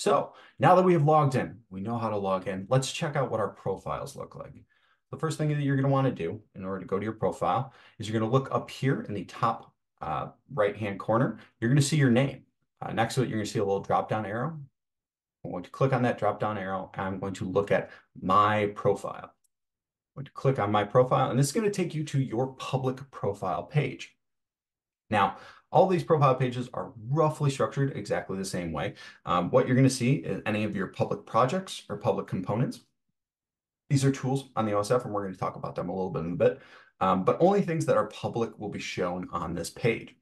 So now that we have logged in, we know how to log in. Let's check out what our profiles look like. The first thing that you're going to want to do in order to go to your profile is you're going to look up here in the top uh, right-hand corner. You're going to see your name. Uh, next to it, you're going to see a little drop-down arrow. I'm going to click on that drop-down arrow. I'm going to look at my profile. I'm going to click on my profile, and this is going to take you to your public profile page. Now, all these profile pages are roughly structured exactly the same way. Um, what you're going to see is any of your public projects or public components. These are tools on the OSF, and we're going to talk about them a little bit in a bit. Um, but only things that are public will be shown on this page.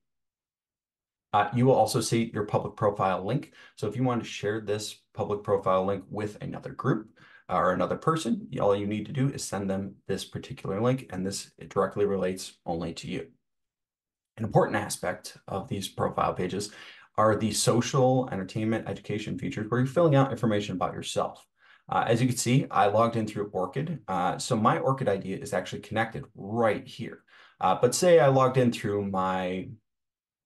Uh, you will also see your public profile link. So if you want to share this public profile link with another group uh, or another person, all you need to do is send them this particular link, and this directly relates only to you. An important aspect of these profile pages are the social, entertainment, education features where you're filling out information about yourself. Uh, as you can see, I logged in through ORCID. Uh, so my ORCID ID is actually connected right here. Uh, but say I logged in through my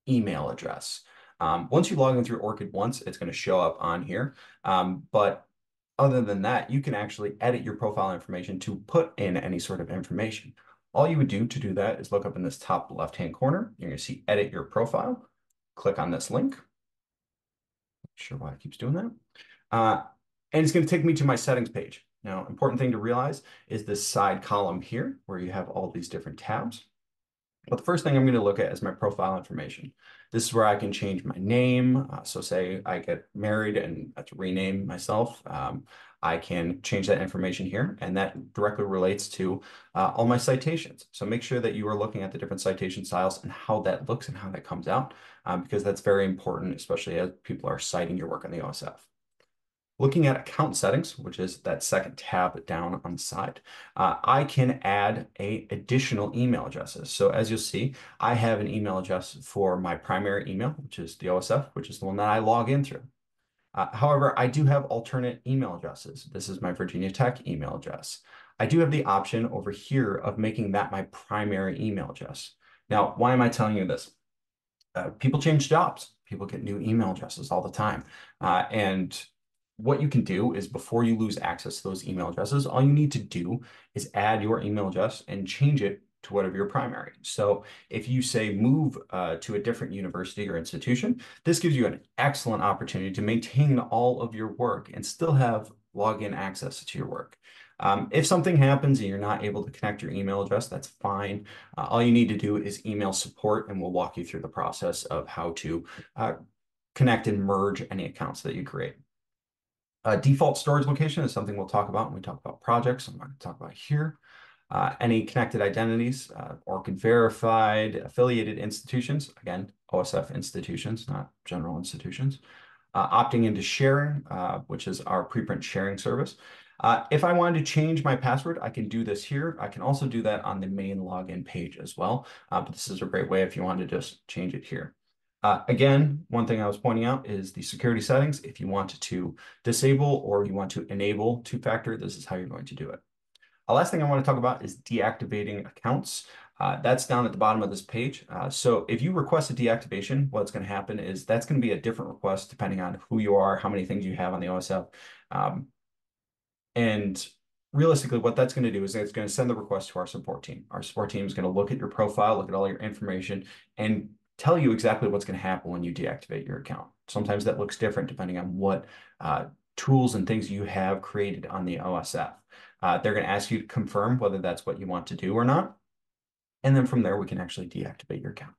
email address. Um, once you log in through ORCID once, it's going to show up on here. Um, but other than that, you can actually edit your profile information to put in any sort of information. All you would do to do that is look up in this top left-hand corner. You're going to see edit your profile. Click on this link. Not sure why it keeps doing that. Uh, and it's going to take me to my settings page. Now, important thing to realize is this side column here where you have all these different tabs. But the first thing I'm going to look at is my profile information. This is where I can change my name. Uh, so say I get married and I have to rename myself. Um, I can change that information here, and that directly relates to uh, all my citations. So make sure that you are looking at the different citation styles and how that looks and how that comes out, um, because that's very important, especially as people are citing your work on the OSF. Looking at account settings, which is that second tab down on the side, uh, I can add a additional email addresses. So as you'll see, I have an email address for my primary email, which is the OSF, which is the one that I log in through. Uh, however, I do have alternate email addresses. This is my Virginia Tech email address. I do have the option over here of making that my primary email address. Now, why am I telling you this? Uh, people change jobs. People get new email addresses all the time. Uh, and what you can do is before you lose access to those email addresses, all you need to do is add your email address and change it to whatever your primary. So if you say move uh, to a different university or institution, this gives you an excellent opportunity to maintain all of your work and still have login access to your work. Um, if something happens and you're not able to connect your email address, that's fine. Uh, all you need to do is email support and we'll walk you through the process of how to uh, connect and merge any accounts that you create. Uh, default storage location is something we'll talk about when we talk about projects. I'm not going to talk about here. Uh, any connected identities, uh, ORCID verified, affiliated institutions, again, OSF institutions, not general institutions, uh, opting into sharing, uh, which is our preprint sharing service. Uh, if I wanted to change my password, I can do this here. I can also do that on the main login page as well. Uh, but this is a great way if you want to just change it here. Uh, again, one thing I was pointing out is the security settings. If you want to disable or you want to enable two-factor, this is how you're going to do it. The last thing I want to talk about is deactivating accounts. Uh, that's down at the bottom of this page. Uh, so if you request a deactivation, what's going to happen is that's going to be a different request depending on who you are, how many things you have on the OSF. Um, and realistically, what that's going to do is it's going to send the request to our support team. Our support team is going to look at your profile, look at all your information, and tell you exactly what's going to happen when you deactivate your account. Sometimes that looks different depending on what uh, tools and things you have created on the OSF. Uh, they're going to ask you to confirm whether that's what you want to do or not. And then from there, we can actually deactivate your account.